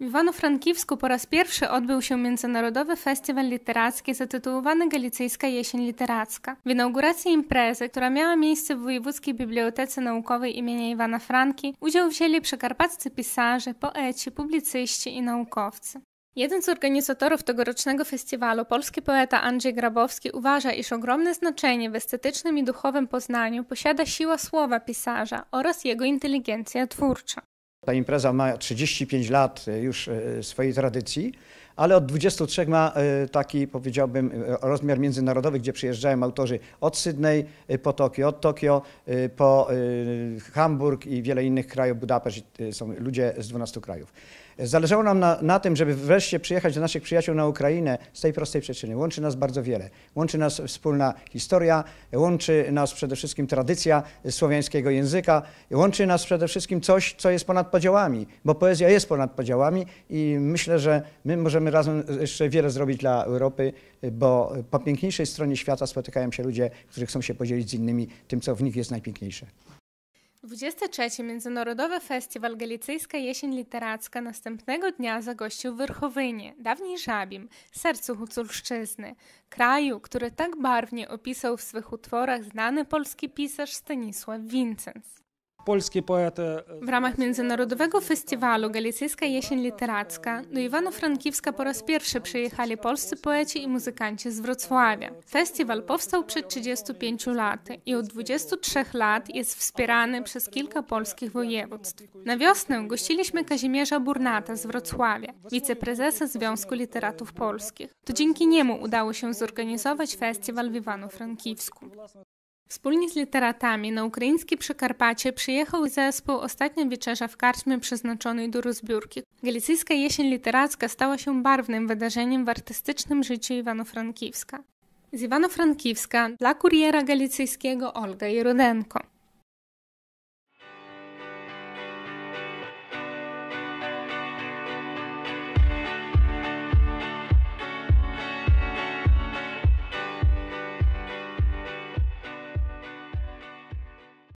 W Iwano-Frankiwsku po raz pierwszy odbył się Międzynarodowy Festiwal Literacki zatytułowany Galicyjska Jesień Literacka. W inauguracji imprezy, która miała miejsce w Wojewódzkiej Bibliotece Naukowej imienia Iwana Franki, udział wzięli przekarpaccy pisarze, poeci, publicyści i naukowcy. Jeden z organizatorów tegorocznego festiwalu, polski poeta Andrzej Grabowski, uważa, iż ogromne znaczenie w estetycznym i duchowym poznaniu posiada siła słowa pisarza oraz jego inteligencja twórcza. Ta impreza ma 35 lat e, już e, swojej tradycji, ale od 23 ma e, taki, powiedziałbym, rozmiar międzynarodowy, gdzie przyjeżdżają autorzy od Sydney po Tokio, od Tokio po Hamburg i wiele innych krajów, Budapeszt, są ludzie z 12 krajów. Zależało nam na, na, tym, żeby wreszcie przyjechać do naszych przyjaciół na Ukrainę z tej prostej przyczyny. Łączy nas bardzo wiele. Łączy nas wspólna historia, łączy nas przede wszystkim tradycja słowiańskiego języka, łączy nas przede wszystkim coś, co jest ponad podziałami, bo poezja jest ponad podziałami i myślę, że my możemy razem jeszcze wiele zrobić dla Europy, bo po piękniejszej stronie świata spotykają się ludzie, którzy chcą się podzielić z innymi tym, co w nich jest najpiękniejsze. 23. Międzynarodowy Festiwal Galicyjska Jesień Literacka następnego dnia zagościł w Wyrchowynie, dawniej Żabim, sercu Huculszczyzny, kraju, który tak barwnie opisał w swych utworach znany polski pisarz Stanisław Wincens polskie poety. W ramach Międzynarodowego Festiwalu Galicyjska Jesień Literacka do Iwano-Frankiwska po raz pierwszy przyjechali polscy poeci i muzykanci z Wrocławia. Festiwal powstał przed 35 laty i od 23 lat jest wspierany przez kilka polskich województw. Na wiosnę gościliśmy Kazimierza Burnata z Wrocławia, wiceprezesa Związku Literatów Polskich. To dzięki niemu udało się zorganizować festiwal w Iwano-Frankiwsku. Wspólnie z literatami na ukraińskie Przekarpacie przyjechał zespół Ostatnia Wieczerza w karczmie przeznaczonej do rozbiórki. Galicyjska jesień literacka stała się barwnym wydarzeniem w artystycznym życiu Iwano-Frankiwska. Z Iwano-Frankiwska dla kuriera galicyjskiego Olga Jerodenko.